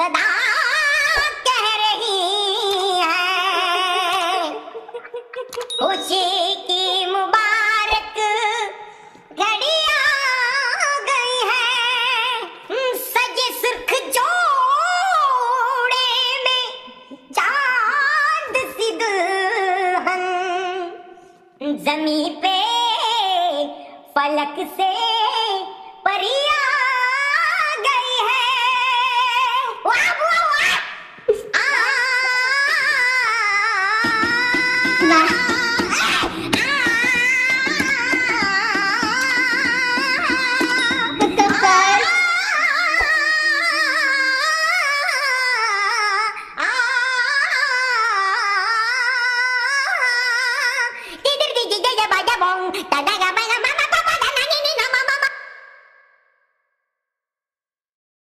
सदा कह रही खुशी की मुबारक घड़ी आ गई है। सजे सुर्ख जोड़े में चाँद सी दुल्हन। जमी पे फलक से परिया bông cà